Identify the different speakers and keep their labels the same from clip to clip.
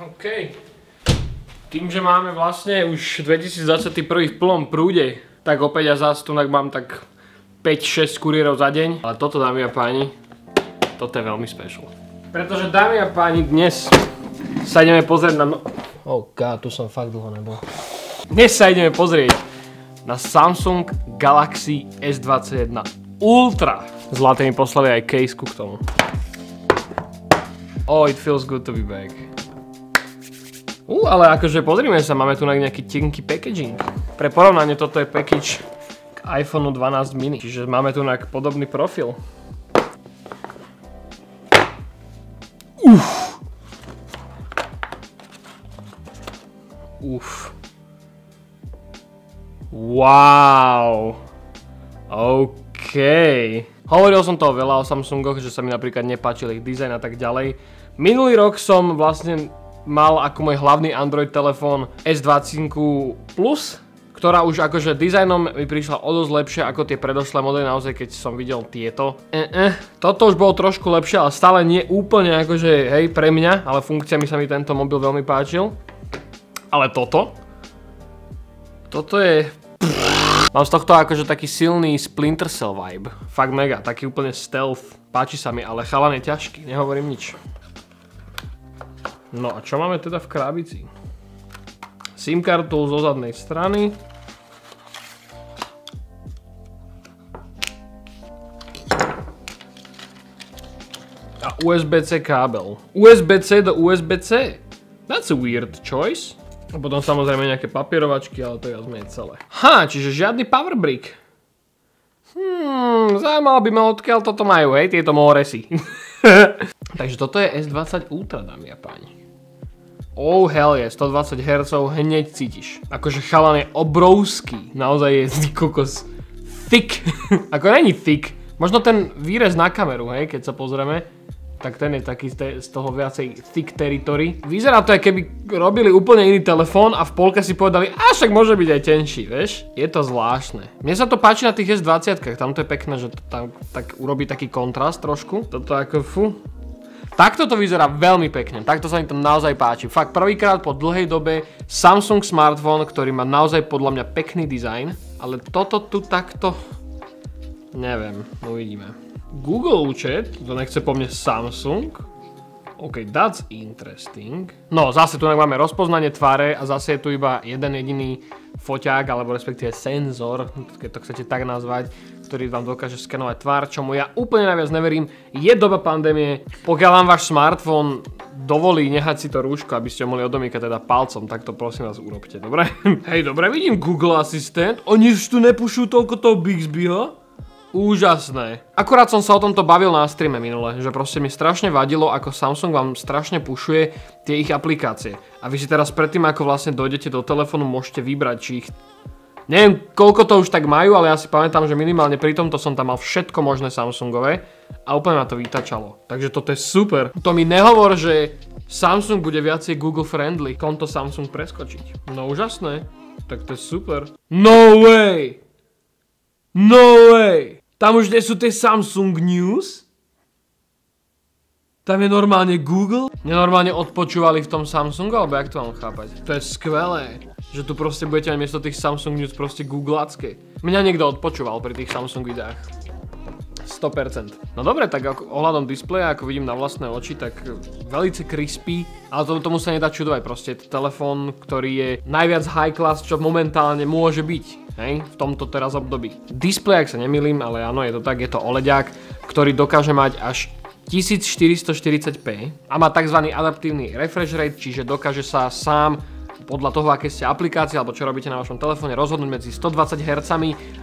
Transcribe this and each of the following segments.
Speaker 1: OK. Tým, že máme vlastne už 2021 v plnom prúde, tak opäť ja zás tu mám tak 5-6 kurierov za deň. Ale toto, dámy a páni, toto je veľmi special. Pretože, dámy a páni, dnes sa ideme pozrieť na... No... Oh god, tu som fakt dlho nebol. Dnes sa ideme pozrieť na Samsung Galaxy S21 Ultra. Zlaté mi poslali aj case k tomu. Oh, it feels good to be back. Uh, ale akože pozrime sa, máme tu nejaký tenký packaging. Pre porovnanie toto je package k iPhone 12 mini, čiže máme tu nejaký podobný profil. Uf. Uf. Wow. OK. Hovoril som toho veľa o Samsungoch, že sa mi napríklad nepáčil ich dizajn a tak ďalej. Minulý rok som vlastne mal ako môj hlavný Android telefón S20 Plus, ktorá už akože dizajnom mi prišla o dosť lepšie ako tie predošlé modely, naozaj keď som videl tieto. Eh. Toto už bolo trošku lepšie, ale stále nie úplne akože hej pre mňa, ale funkciami sa mi tento mobil veľmi páčil. Ale toto? Toto je... Mám z tohto akože taký silný Splinter Cell vibe. Fakt mega, taký úplne stealth. Páči sa mi, ale chalan je ťažký, nehovorím nič. No a čo máme teda v krabici? SIM kartu zo zadnej strany. A USB-C kábel. USB-C do USB-C. That's a weird choice. A potom samozrejme nejaké papierovačky, ale to je jasne celé. Ha, čiže žiadny power brick. Hmm, zaujímalo by ma odkiaľ toto majú, hej, tieto Moresy. Takže toto je S20 Ultra, dámy a páni. Oh hell je, 120 Hz hneď cítiš. Akože chalan je obrovský, naozaj je kokos thick. Ako není thick, možno ten výrez na kameru, hej, keď sa pozrieme, tak ten je taký z toho viacej thick territory. Vyzerá to, keby robili úplne iný telefón a v polke si povedali, a však môže byť aj tenší, vieš? Je to zvláštne. Mne sa to páči na tých S20, tam to je pekné, že to tam tak urobí taký kontrast trošku. Toto ako fu, Takto to vyzerá veľmi pekne, takto sa mi to naozaj páči. Fakt prvýkrát po dlhej dobe Samsung smartfón, ktorý má naozaj podľa mňa pekný dizajn, ale toto tu takto, neviem, uvidíme. Google účet, to nechce po mne Samsung, OK, that's interesting. No, zase tu máme rozpoznanie tváre a zase je tu iba jeden jediný foťák, alebo respektíve senzor, keď to chcete tak nazvať, ktorý vám dokáže skenovať tvár, čomu ja úplne najviac neverím. Je doba pandémie, pokiaľ vám váš smartfón dovolí nehať si to rúško, aby ste mohli odomýkať teda palcom, tak to prosím vás urobte, dobre? Hej, dobre, vidím Google Assistant, oni už tu nepušú toľko toho Bixbyho. Úžasné. Akurát som sa o tomto bavil na streame minule, že proste mi strašne vadilo, ako Samsung vám strašne pušuje tie ich aplikácie. A vy si teraz predtým, ako vlastne dojdete do telefónu, môžete vybrať, či ich... Neviem, koľko to už tak majú, ale ja si pamätám, že minimálne pri tomto som tam mal všetko možné Samsungové a úplne ma to vytačalo. Takže toto je super. To mi nehovor, že Samsung bude viacej Google friendly. Konto Samsung preskočiť. No úžasné. Tak to je super. No way! No way! Tam už nie sú tie Samsung News. Tam je normálne Google. Nenormálne odpočúvali v tom Samsungu, alebo jak to mám chápať? To je skvelé, že tu proste budete mať miesto tých Samsung News proste googlacké. Mňa niekto odpočúval pri tých Samsung videách. 100%. No dobre, tak ako, ohľadom displeja, ako vidím na vlastné oči, tak velice crispy, ale to, tomu sa nedá čudovať, proste telefón, ktorý je najviac high class, čo momentálne môže byť hej, v tomto teraz období. Display, ak sa nemýlim, ale áno, je to tak, je to OLEDák, ktorý dokáže mať až 1440p a má tzv. adaptívny refresh rate, čiže dokáže sa sám podľa toho, aké ste aplikácie alebo čo robíte na vašom telefóne, rozhodnúť medzi 120 Hz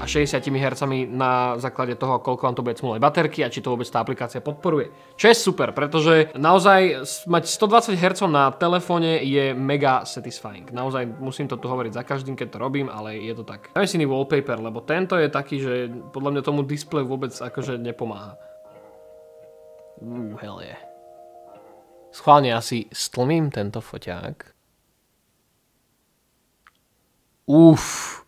Speaker 1: a 60 Hz na základe toho, koľko vám to bude smolej baterky a či to vôbec tá aplikácia podporuje. Čo je super, pretože naozaj mať 120 Hz na telefóne je mega satisfying. Naozaj musím to tu hovoriť za každým, keď to robím, ale je to tak. Dáme si iný wallpaper, lebo tento je taký, že podľa mňa tomu displeju vôbec akože nepomáha. Uh, hell yeah. Schválne asi stlmím tento foťák. Uf,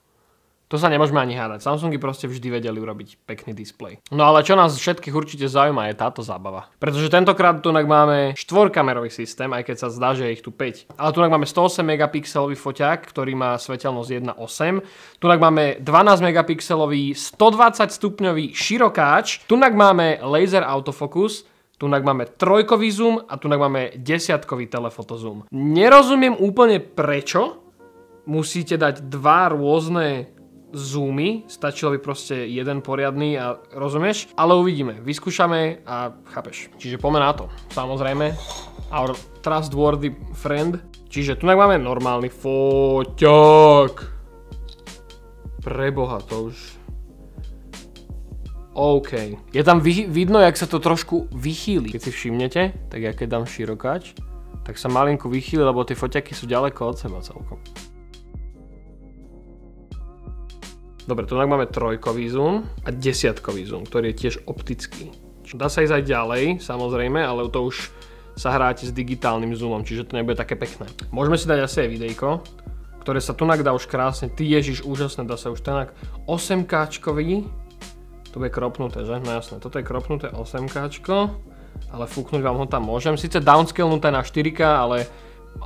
Speaker 1: To sa nemôžeme ani hádať. Samsungy proste vždy vedeli urobiť pekný displej. No ale čo nás všetkých určite zaujíma je táto zábava. Pretože tentokrát tu máme štvorkamerový systém, aj keď sa zdá, že je ich tu 5. Ale tu máme 108 megapixelový foťák, ktorý má svetelnosť 1.8. Tu máme 12 megapixelový 120 stupňový širokáč. Tu máme laser autofocus, tu máme trojkový zoom a tu máme desiatkový telefotozoom. Nerozumiem úplne prečo musíte dať dva rôzne zoomy, stačilo by proste jeden poriadny a rozumieš? Ale uvidíme, vyskúšame a chápeš. Čiže poďme na to. Samozrejme, our trustworthy friend. Čiže tu máme normálny foťák. Preboha, to už... OK. Je tam vidno, jak sa to trošku vychýli. Keď si všimnete, tak ja keď dám širokáč, tak sa malinko vychýli, lebo tie foťaky sú ďaleko od seba celkom. Dobre, tu máme trojkový zoom a desiatkový zoom, ktorý je tiež optický. Dá sa ísť aj ďalej, samozrejme, ale to už sa hráte s digitálnym zoomom, čiže to nebude také pekné. Môžeme si dať asi aj videjko, ktoré sa tu dá už krásne, ty ježiš, úžasné, dá sa už tenak 8 kový to bude kropnuté, že? No jasné, toto je kropnuté 8 ale fúknuť vám ho tam môžem. Sice downscalenuté na 4K, ale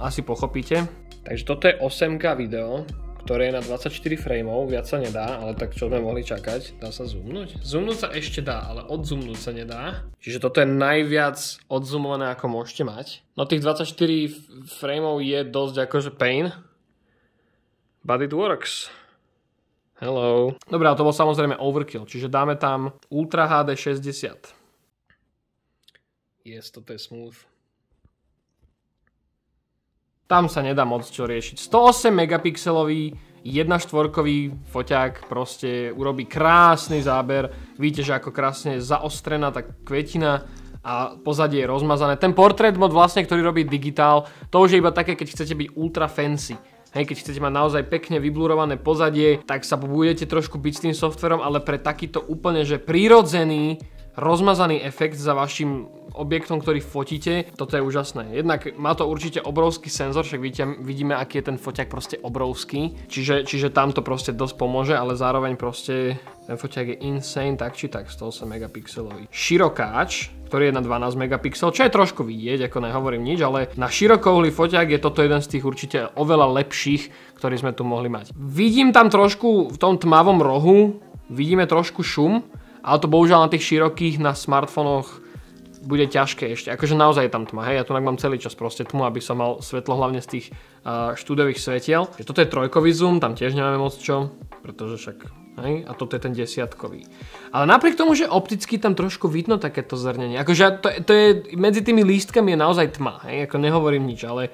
Speaker 1: asi pochopíte. Takže toto je 8K video, ktoré je na 24 frameov, viac sa nedá, ale tak čo sme mohli čakať? Dá sa zoomnúť? Zoomnúť sa ešte dá, ale odzoomnúť sa nedá. Čiže toto je najviac odzoomované, ako môžete mať. No tých 24 frameov je dosť akože pain, but it works. Hello. Dobre, to bol samozrejme overkill, čiže dáme tam Ultra HD 60. Yes, toto je smooth. Tam sa nedá moc čo riešiť. 108 megapixelový 1.4 foťák proste urobí krásny záber. Vidíte, že ako krásne je zaostrená tá kvetina a pozadie je rozmazané. Ten portrait mod vlastne, ktorý robí digitál, to už je iba také, keď chcete byť ultra fancy. Hej, keď chcete mať naozaj pekne vyblurované pozadie, tak sa budete trošku byť s tým softverom, ale pre takýto úplne, že prírodzený rozmazaný efekt za vašim objektom, ktorý fotíte. Toto je úžasné. Jednak má to určite obrovský senzor, však vidíte, vidíme, aký je ten foťák proste obrovský. Čiže, čiže tam to proste dosť pomôže, ale zároveň proste ten foťák je insane, tak či tak, 108 megapixelový. Širokáč, ktorý je na 12 megapixel, čo je trošku vidieť, ako nehovorím nič, ale na širokouhlý foťák je toto jeden z tých určite oveľa lepších, ktorý sme tu mohli mať. Vidím tam trošku v tom tmavom rohu, vidíme trošku šum, ale to bohužiaľ na tých širokých, na smartfónoch bude ťažké ešte. Akože naozaj je tam tma, hej, ja tu mám celý čas proste tmu, aby som mal svetlo hlavne z tých uh, štúdových svetiel. Toto je trojkový zoom, tam tiež nemáme moc čo, pretože však, hej, a toto je ten desiatkový. Ale napriek tomu, že opticky tam trošku vidno takéto zrnenie, akože to, to je, medzi tými lístkami je naozaj tma, hej, ako nehovorím nič, ale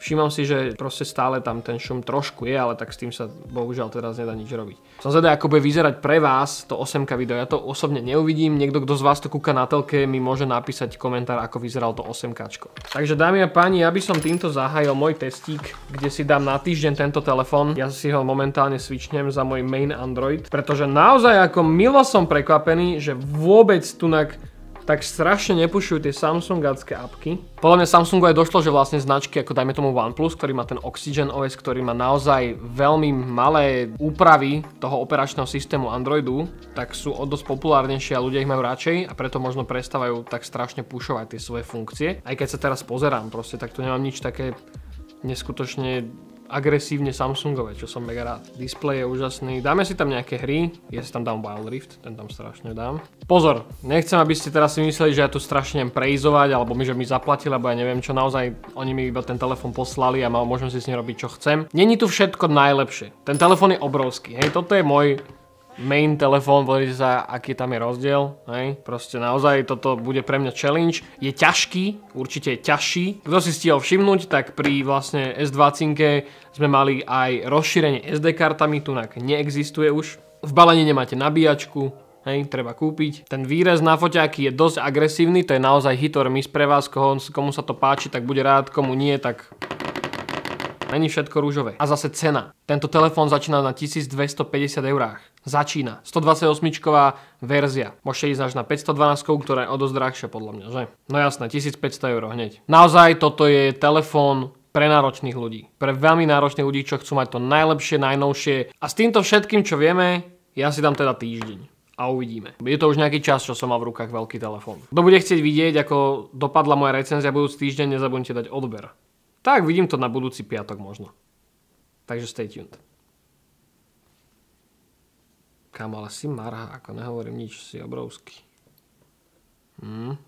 Speaker 1: Všímam si, že proste stále tam ten šum trošku je, ale tak s tým sa bohužiaľ teraz nedá nič robiť. Som zvedavý, ako bude vyzerať pre vás to 8K video. Ja to osobne neuvidím, niekto, kto z vás to kúka na telke, mi môže napísať komentár, ako vyzeral to 8K. Takže dámy a páni, ja by som týmto zahájil môj testík, kde si dám na týždeň tento telefón. Ja si ho momentálne switchnem za môj main Android, pretože naozaj ako milo som prekvapený, že vôbec tunak tak strašne nepušujú tie Samsungácké apky. Podľa mňa Samsungu aj došlo, že vlastne značky ako dajme tomu OnePlus, ktorý má ten Oxygen OS, ktorý má naozaj veľmi malé úpravy toho operačného systému Androidu, tak sú o dosť populárnejšie a ľudia ich majú radšej a preto možno prestávajú tak strašne pušovať tie svoje funkcie. Aj keď sa teraz pozerám, proste tak tu nemám nič také neskutočne agresívne Samsungové, čo som mega rád. Display je úžasný. Dáme si tam nejaké hry. Ja si tam dám Wild Rift, ten tam strašne dám. Pozor, nechcem, aby ste teraz si mysleli, že ja tu strašne preizovať, alebo mi, že mi zaplatili, alebo ja neviem čo, naozaj oni mi iba ten telefon poslali a môžem si s ním robiť čo chcem. Není tu všetko najlepšie. Ten telefon je obrovský, hej, toto je môj main telefón, pozrite sa, aký tam je rozdiel, hej. Proste naozaj toto bude pre mňa challenge. Je ťažký, určite je ťažší. Kto si stihol všimnúť, tak pri vlastne S20 sme mali aj rozšírenie SD kartami, tu neexistuje už. V balení nemáte nabíjačku, hej, treba kúpiť. Ten výrez na foťáky je dosť agresívny, to je naozaj hit or miss pre vás, komu sa to páči, tak bude rád, komu nie, tak Není všetko rúžové. A zase cena. Tento telefón začína na 1250 eurách. Začína. 128 verzia. Môžete ísť až na 512, ktorá je o dosť drahšia podľa mňa, že? No jasné, 1500 eur hneď. Naozaj toto je telefón pre náročných ľudí. Pre veľmi náročných ľudí, čo chcú mať to najlepšie, najnovšie. A s týmto všetkým, čo vieme, ja si dám teda týždeň. A uvidíme. Je to už nejaký čas, čo som mal v rukách veľký telefón. Kto bude chcieť vidieť, ako dopadla moja recenzia budúci týždeň, nezabudnite dať odber. Tak, vidím to na budúci piatok možno. Takže stay tuned. Kam, ale si marha, ako nehovorím nič, si obrovský. Hmm.